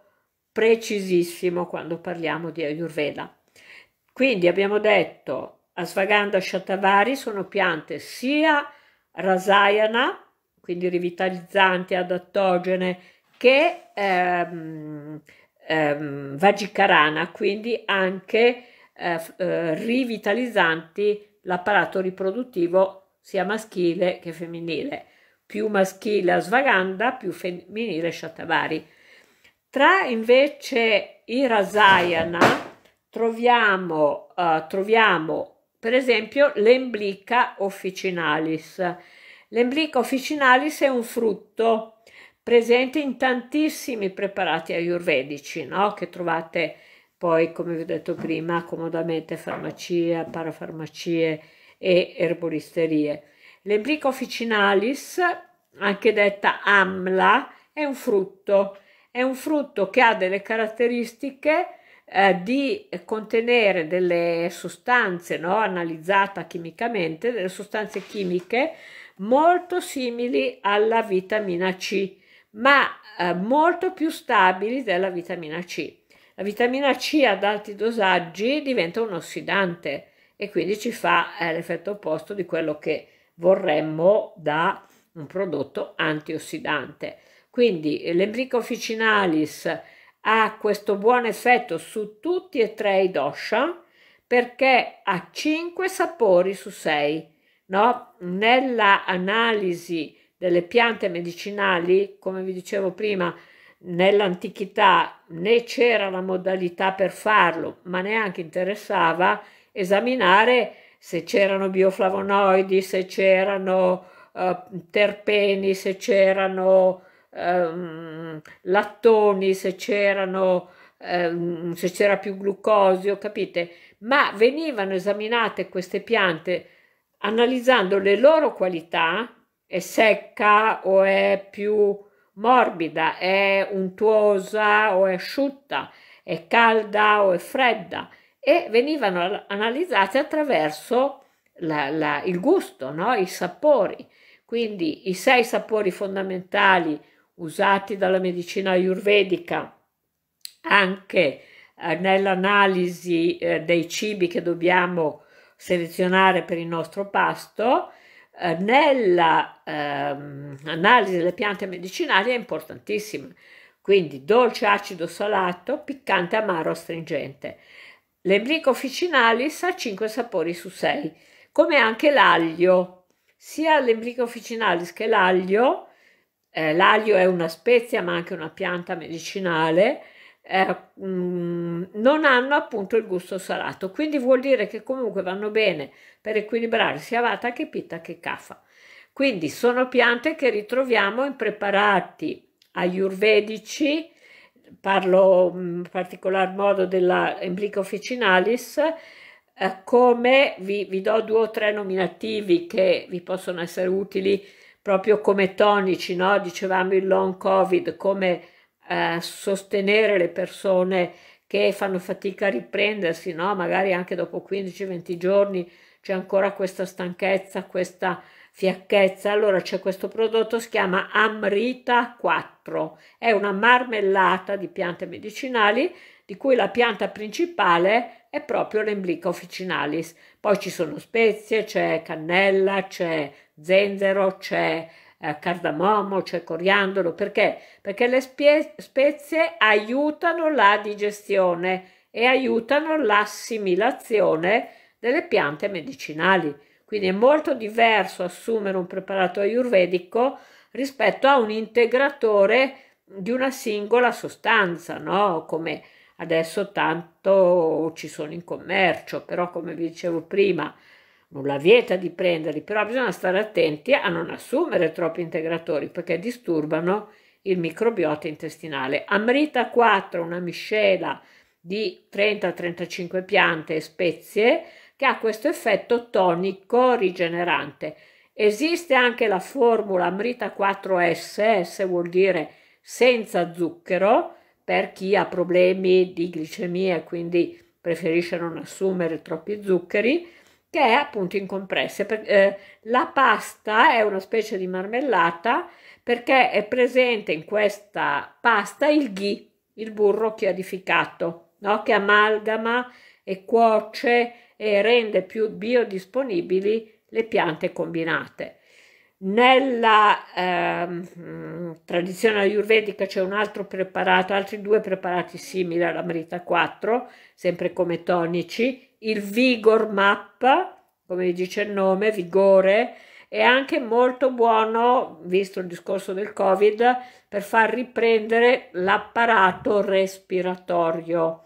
precisissimo quando parliamo di ayurveda. Quindi abbiamo detto Asvagandha Shatavari sono piante sia rasayana, quindi rivitalizzanti, adattogene, che ehm, ehm, Vajikarana, quindi anche eh, eh, rivitalizzanti l'apparato riproduttivo sia maschile che femminile. Più maschile Asvagandha, più femminile Shatavari. Tra invece i Rasayana troviamo, uh, troviamo per esempio l'emblica officinalis. L'emblica officinalis è un frutto presente in tantissimi preparati ayurvedici, no? che trovate poi, come vi ho detto prima, comodamente farmacie, parafarmacie e erboristerie. L'emblica officinalis, anche detta amla, è un frutto, è un frutto che ha delle caratteristiche eh, di contenere delle sostanze no, analizzate chimicamente, delle sostanze chimiche molto simili alla vitamina C, ma eh, molto più stabili della vitamina C. La vitamina C ad alti dosaggi diventa un ossidante e quindi ci fa eh, l'effetto opposto di quello che vorremmo da un prodotto antiossidante. Quindi l'embrico officinalis ha questo buon effetto su tutti e tre i dosha perché ha cinque sapori su sei. No? Nella analisi delle piante medicinali, come vi dicevo prima, nell'antichità né c'era la modalità per farlo, ma neanche interessava esaminare se c'erano bioflavonoidi, se c'erano uh, terpeni, se c'erano ehm, lattoni, se c'erano, ehm, se c'era più glucosio, capite? Ma venivano esaminate queste piante analizzando le loro qualità, è secca o è più morbida, è untuosa o è asciutta, è calda o è fredda e venivano analizzate attraverso la, la, il gusto, no? i sapori. Quindi i sei sapori fondamentali usati dalla medicina ayurvedica anche eh, nell'analisi eh, dei cibi che dobbiamo selezionare per il nostro pasto, eh, nell'analisi ehm, delle piante medicinali è importantissima. Quindi dolce, acido, salato, piccante, amaro, astringente. L'embrico officinalis ha 5 sapori su 6, come anche l'aglio. Sia l'embrico officinalis che l'aglio eh, l'aglio è una spezia ma anche una pianta medicinale, eh, mh, mm, non hanno appunto il gusto salato, quindi vuol dire che comunque vanno bene per equilibrare sia vata che pitta che kafa. Quindi sono piante che ritroviamo in preparati ayurvedici, parlo in particolar modo della Emblica officinalis, eh, come vi, vi do due o tre nominativi che vi possono essere utili proprio come tonici, no? dicevamo il long covid, come eh, sostenere le persone che fanno fatica a riprendersi, no? magari anche dopo 15-20 giorni c'è ancora questa stanchezza, questa fiacchezza. Allora c'è questo prodotto, si chiama Amrita 4, è una marmellata di piante medicinali di cui la pianta principale è proprio l'emblica officinalis. Poi ci sono spezie, c'è cannella, c'è zenzero, c'è eh, cardamomo, c'è coriandolo, perché? Perché le spezie aiutano la digestione e aiutano l'assimilazione delle piante medicinali. Quindi è molto diverso assumere un preparato ayurvedico rispetto a un integratore di una singola sostanza, no? Come adesso tanto ci sono in commercio, però come vi dicevo prima, nulla vieta di prenderli, però bisogna stare attenti a non assumere troppi integratori perché disturbano il microbiota intestinale. Amrita 4, una miscela di 30-35 piante e spezie che ha questo effetto tonico rigenerante. Esiste anche la formula Amrita 4S, S vuol dire senza zucchero, per chi ha problemi di glicemia e quindi preferisce non assumere troppi zuccheri, che è appunto in compresse. Eh, la pasta è una specie di marmellata perché è presente in questa pasta il ghee, il burro chiarificato, no? che amalgama e cuoce e rende più biodisponibili le piante combinate. Nella eh, tradizione ayurvedica c'è un altro preparato, altri due preparati simili alla Marita 4, sempre come tonici, il Vigor Map, come dice il nome, vigore, è anche molto buono, visto il discorso del Covid, per far riprendere l'apparato respiratorio.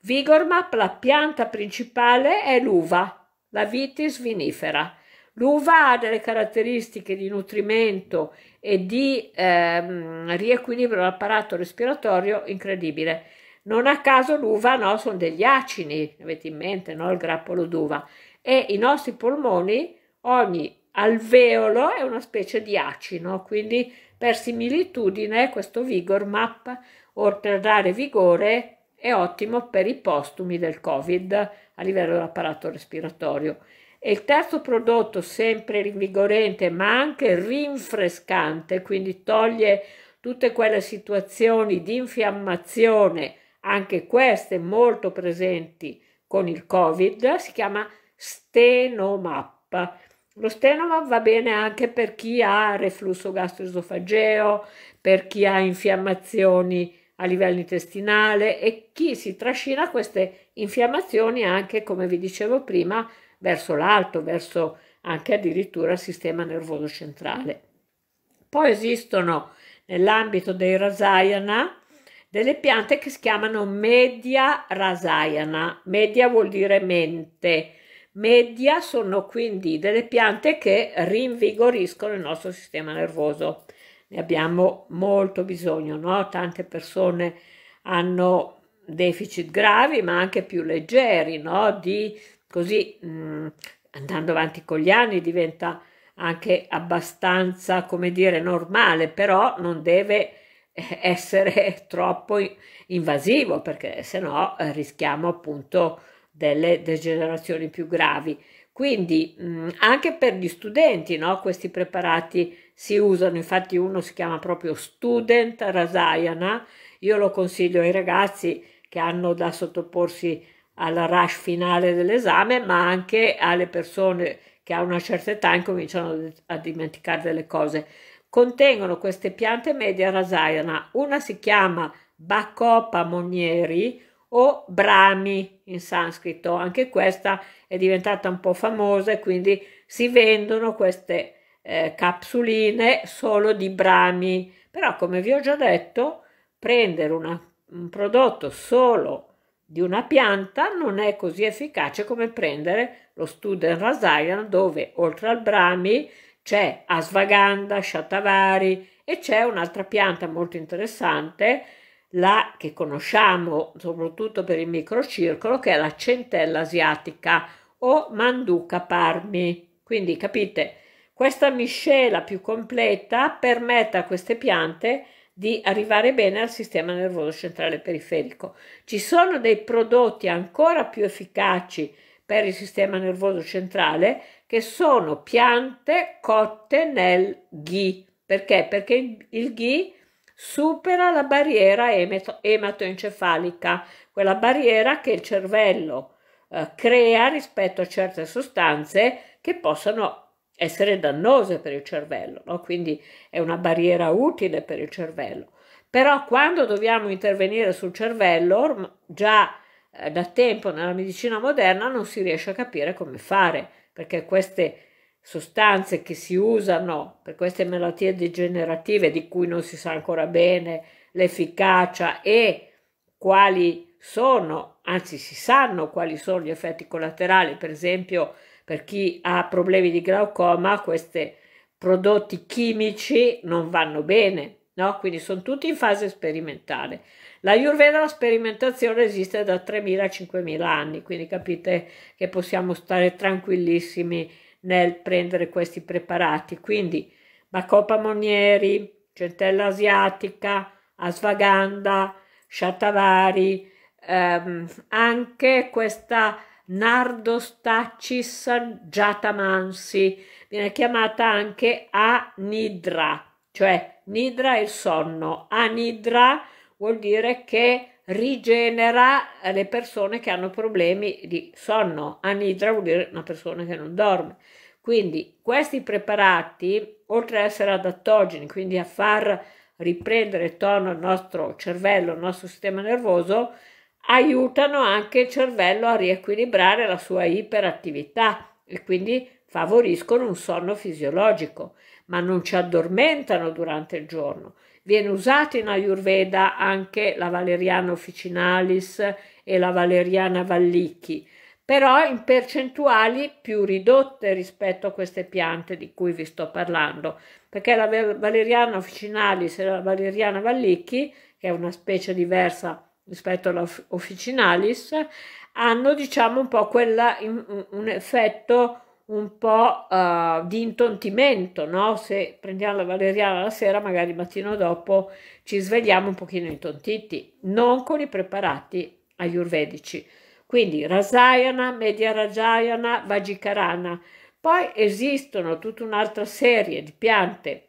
Vigor Map, la pianta principale è l'uva, la vitis vinifera L'uva ha delle caratteristiche di nutrimento e di ehm, riequilibrio dell'apparato respiratorio incredibile. Non a caso l'uva no, sono degli acini, avete in mente no? il grappolo d'uva, e i nostri polmoni, ogni alveolo è una specie di acino, quindi per similitudine questo Vigor Map, oltre a dare vigore, è ottimo per i postumi del Covid a livello dell'apparato respiratorio. E il terzo prodotto, sempre rinvigorente ma anche rinfrescante, quindi toglie tutte quelle situazioni di infiammazione, anche queste molto presenti con il Covid, si chiama Stenomap. Lo Stenomap va bene anche per chi ha reflusso gastroesofageo, per chi ha infiammazioni a livello intestinale e chi si trascina queste infiammazioni anche, come vi dicevo prima, verso l'alto, verso anche addirittura il sistema nervoso centrale. Poi esistono nell'ambito dei Rasayana delle piante che si chiamano Media Rasayana. Media vuol dire mente. Media sono quindi delle piante che rinvigoriscono il nostro sistema nervoso. Ne abbiamo molto bisogno, no? Tante persone hanno deficit gravi, ma anche più leggeri, no? Di Così mh, mm, andando avanti con gli anni diventa anche abbastanza, come dire, normale, però non deve <laughs> essere troppo invasivo perché se no eh, rischiamo appunto delle degenerazioni più gravi. Quindi mh, anche per gli studenti no, questi preparati si usano, infatti uno si chiama proprio Student Rasayana, io lo consiglio ai ragazzi che hanno da sottoporsi alla rush finale dell'esame, ma anche alle persone che a una certa età incominciano a dimenticare delle cose. Contengono queste piante media rasayana, una si chiama Bacopa monieri o Brahmi in sanscrito, anche questa è diventata un po' famosa e quindi si vendono queste eh, capsuline solo di Brahmi, però come vi ho già detto, prendere una, un prodotto solo di una pianta non è così efficace come prendere lo Student Rasayana dove oltre al Brahmi c'è Asvagandha, Shatavari e c'è un'altra pianta molto interessante, la che conosciamo soprattutto per il microcircolo, che è la centella asiatica o Manduka parmi. Quindi capite, questa miscela più completa permette a queste piante di arrivare bene al sistema nervoso centrale periferico. Ci sono dei prodotti ancora più efficaci per il sistema nervoso centrale che sono piante cotte nel ghee. Perché? Perché il ghee supera la barriera ematoencefalica, quella barriera che il cervello eh, crea rispetto a certe sostanze che possono essere dannose per il cervello, no? quindi è una barriera utile per il cervello. Però quando dobbiamo intervenire sul cervello, già eh, da tempo nella medicina moderna non si riesce a capire come fare, perché queste sostanze che si usano per queste malattie degenerative di cui non si sa ancora bene l'efficacia e quali sono, anzi si sanno quali sono gli effetti collaterali, per esempio per chi ha problemi di glaucoma, questi prodotti chimici non vanno bene, no? Quindi sono tutti in fase sperimentale. La Ayurveda, la sperimentazione esiste da 3.000-5.000 anni, quindi capite che possiamo stare tranquillissimi nel prendere questi preparati. Quindi Bacopa Monieri, centella asiatica, asvaganda, shatavari, ehm, anche questa Nardostachis jatamansi, viene chiamata anche anidra, cioè nidra è il sonno, anidra vuol dire che rigenera le persone che hanno problemi di sonno, anidra vuol dire una persona che non dorme. Quindi questi preparati, oltre ad essere adattogeni, quindi a far riprendere tono il nostro cervello, il nostro sistema nervoso, aiutano anche il cervello a riequilibrare la sua iperattività e quindi favoriscono un sonno fisiologico, ma non ci addormentano durante il giorno. Viene usato in Ayurveda anche la valeriana officinalis e la valeriana vallicchi, però in percentuali più ridotte rispetto a queste piante di cui vi sto parlando, perché la valeriana officinalis e la valeriana vallicchi, che è una specie diversa rispetto alla officinalis, hanno diciamo un po' quella, un effetto un po' uh, di intontimento, no? Se prendiamo la valeriana la sera, magari il mattino dopo ci svegliamo un pochino intontiti, non con i preparati ayurvedici. Quindi Rasayana, Media Rajayana, Vajikarana. Poi esistono tutta un'altra serie di piante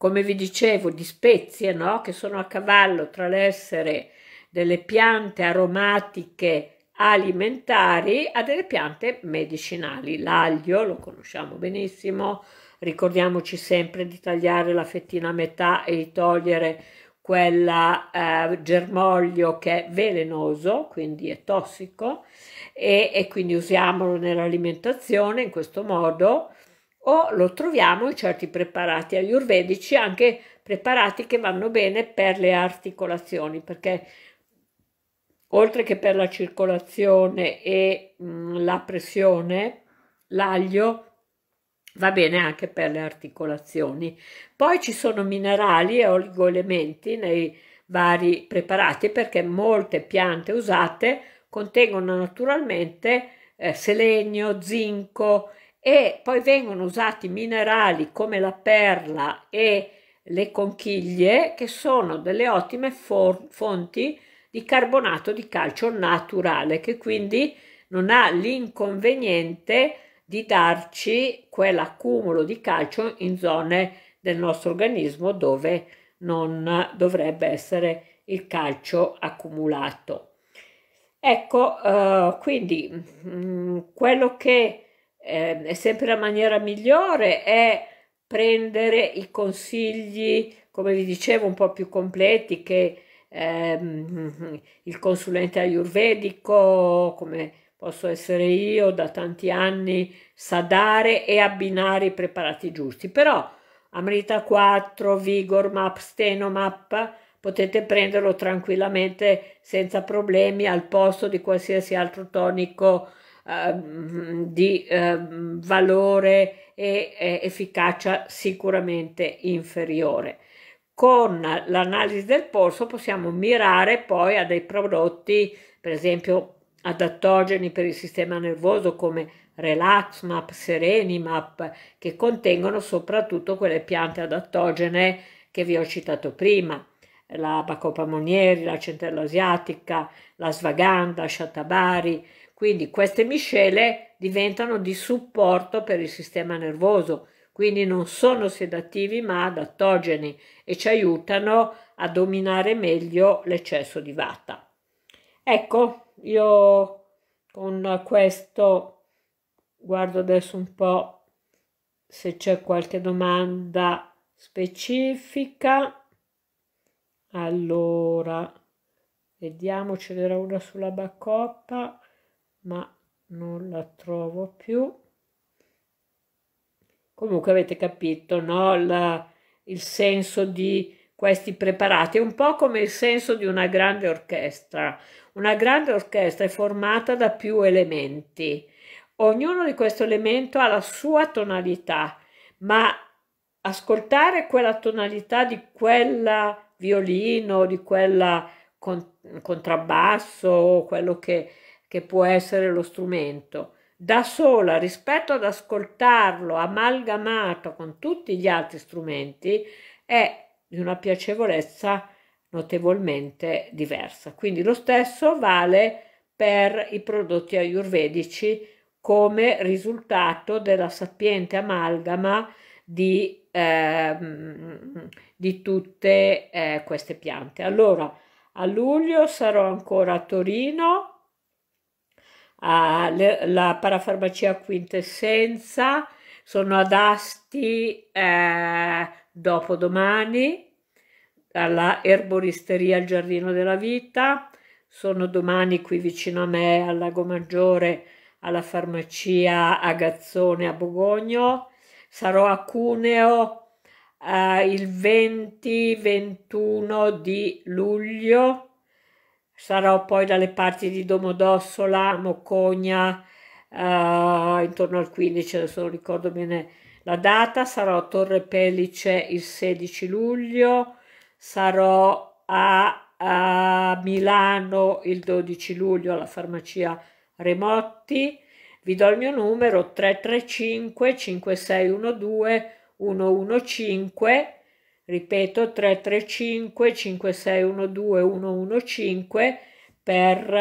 come vi dicevo, di spezie, no? che sono a cavallo tra l'essere delle piante aromatiche alimentari a delle piante medicinali. L'aglio lo conosciamo benissimo, ricordiamoci sempre di tagliare la fettina a metà e di togliere quella eh, germoglio che è velenoso, quindi è tossico, e, e quindi usiamolo nell'alimentazione in questo modo o lo troviamo in certi preparati ayurvedici, anche preparati che vanno bene per le articolazioni, perché oltre che per la circolazione e mh, mm, la pressione, l'aglio va bene anche per le articolazioni. Poi ci sono minerali e oligoelementi nei vari preparati perché molte piante usate contengono naturalmente eh, selenio, zinco, e poi vengono usati minerali come la perla e le conchiglie che sono delle ottime fonti di carbonato di calcio naturale che quindi non ha l'inconveniente di darci quell'accumulo di calcio in zone del nostro organismo dove non dovrebbe essere il calcio accumulato. Ecco, uh, quindi mh, mm, quello che eh, è sempre la maniera migliore è prendere i consigli, come vi dicevo, un po' più completi che ehm, il consulente ayurvedico, come posso essere io da tanti anni, sa dare e abbinare i preparati giusti. Però Amrita 4, Vigor Map, Stenomap potete prenderlo tranquillamente senza problemi al posto di qualsiasi altro tonico Ehm, di eh, valore e eh, efficacia sicuramente inferiore. Con l'analisi del polso possiamo mirare poi a dei prodotti, per esempio adattogeni per il sistema nervoso come Relaxmap, Serenimap, che contengono soprattutto quelle piante adattogene che vi ho citato prima, la Bacopa monieri, la centella asiatica, la svaganda, shatabari, quindi queste miscele diventano di supporto per il sistema nervoso, quindi non sono sedativi ma adattogeni e ci aiutano a dominare meglio l'eccesso di vata. Ecco, io con questo guardo adesso un po' se c'è qualche domanda specifica. Allora, vediamo ce n'era una sulla bacoppa ma non la trovo più comunque avete capito no? La, il senso di questi preparati è un po' come il senso di una grande orchestra una grande orchestra è formata da più elementi ognuno di questo elemento ha la sua tonalità ma ascoltare quella tonalità di quella violino, di quella con, contrabbasso, quello che, che può essere lo strumento, da sola rispetto ad ascoltarlo amalgamato con tutti gli altri strumenti è di una piacevolezza notevolmente diversa. Quindi lo stesso vale per i prodotti ayurvedici come risultato della sapiente amalgama di, eh, di tutte eh, queste piante. Allora, a luglio sarò ancora a Torino, alla parafarmacia Quintessenza, sono ad Asti eh, dopodomani, alla erboristeria Il Giardino della Vita, sono domani qui vicino a me al Lago Maggiore alla farmacia Agazzone a Bogogno, sarò a Cuneo eh, il 20-21 di luglio, sarò poi dalle parti di Domodossola, Mocogna, eh, intorno al 15, adesso non ricordo bene la data, sarò a Torre Pellice il 16 luglio, sarò a, a Milano il 12 luglio alla farmacia Remotti, vi do il mio numero 335 5612 115, ripeto 335 5612 115 per,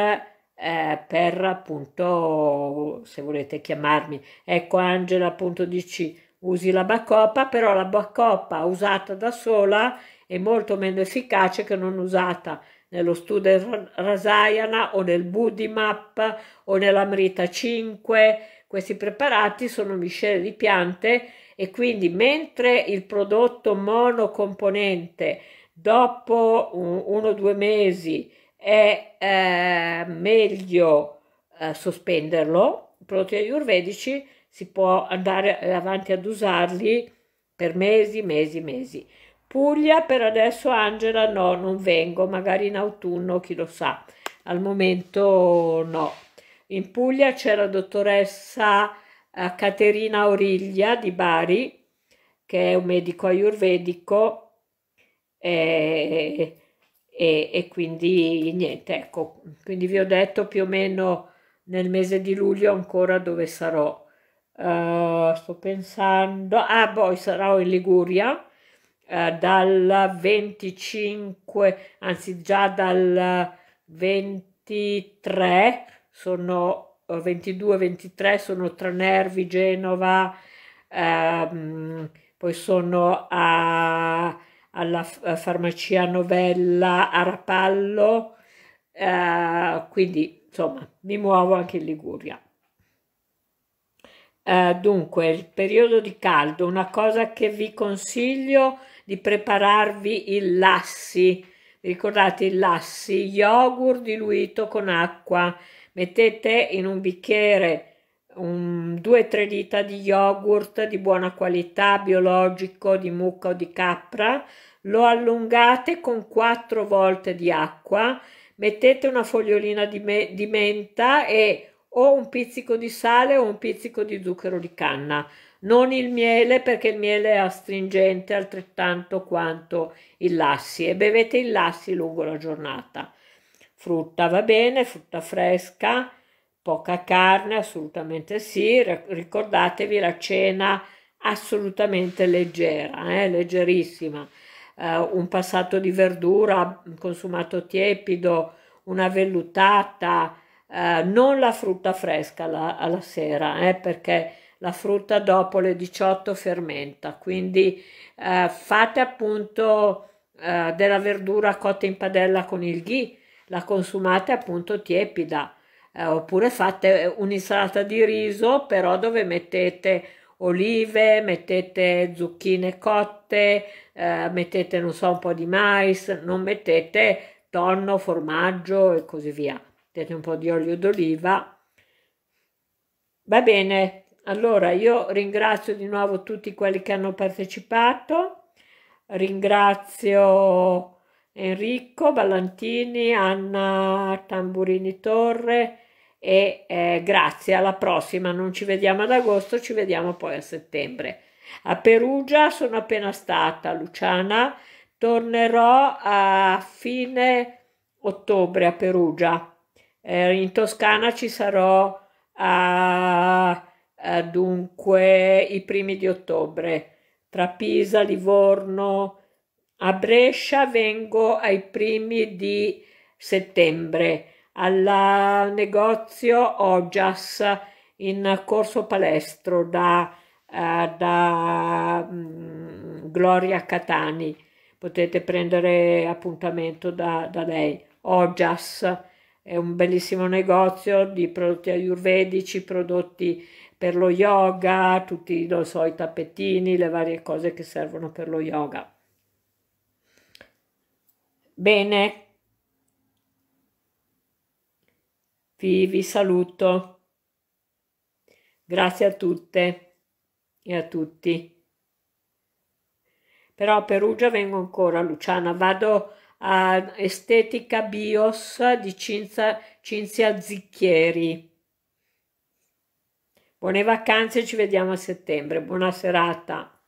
eh, per appunto se volete chiamarmi. Ecco Angela appunto dici usi la bacoppa, però la bacoppa usata da sola è molto meno efficace che non usata nello Studer Rasayana o nel Budimap o nell'Amrita 5. Questi preparati sono miscele di piante e quindi mentre il prodotto monocomponente dopo uno o due mesi è eh, meglio eh, sospenderlo, i prodotti ayurvedici si può andare avanti ad usarli per mesi, mesi, mesi. Puglia per adesso Angela no, non vengo, magari in autunno, chi lo sa. Al momento no. In Puglia c'è la dottoressa eh, Caterina Origlia di Bari, che è un medico ayurvedico e, e, e quindi niente, ecco, quindi vi ho detto più o meno nel mese di luglio ancora dove sarò. Uh, sto pensando, ah poi sarò in Liguria eh, dal 25, anzi già dal 23, sono 22-23, sono tra Nervi, Genova, ehm, poi sono a, alla farmacia Novella a Rapallo, eh, quindi insomma mi muovo anche in Liguria. Uh, dunque, il periodo di caldo, una cosa che vi consiglio di prepararvi il lassi. Ricordate il lassi, yogurt diluito con acqua. Mettete in un bicchiere 2-3 dita di yogurt di buona qualità, biologico, di mucca o di capra, lo allungate con 4 volte di acqua, mettete una fogliolina di, me di menta e o un pizzico di sale o un pizzico di zucchero di canna. Non il miele perché il miele è astringente altrettanto quanto il lassi e bevete il lassi lungo la giornata. Frutta va bene, frutta fresca, poca carne, assolutamente sì, ricordatevi la cena assolutamente leggera, eh, leggerissima, uh, un passato di verdura consumato tiepido, una vellutata, uh, non la frutta fresca alla, alla sera, eh, perché la frutta dopo le 18 fermenta, quindi eh, fate appunto della verdura cotta in padella con il ghee, la consumate appunto tiepida, eh, oppure fate un'insalata di riso però dove mettete olive, mettete zucchine cotte, eh, mettete non so un po' di mais, non mettete tonno, formaggio e così via. Mettete un po' di olio d'oliva. Va bene, allora io ringrazio di nuovo tutti quelli che hanno partecipato, ringrazio Enrico Ballantini, Anna Tamburini Torre e eh, grazie, alla prossima, non ci vediamo ad agosto, ci vediamo poi a settembre. A Perugia sono appena stata, Luciana, tornerò a fine ottobre a Perugia, eh, in Toscana ci sarò a, a, dunque i primi di ottobre, tra Pisa, Livorno, a Brescia vengo ai primi di settembre al negozio Ojas in Corso Palestro da, uh, da um, Gloria Catani. Potete prendere appuntamento da, da lei. Ojas è un bellissimo negozio di prodotti ayurvedici, prodotti per lo yoga, tutti so, i tappetini, le varie cose che servono per lo yoga. Bene, vi, vi saluto. Grazie a tutte e a tutti. Però a Perugia vengo ancora, Luciana, vado a Estetica Bios di Cinzia, Cinzia Zicchieri. Buone vacanze, ci vediamo a settembre. Buona serata.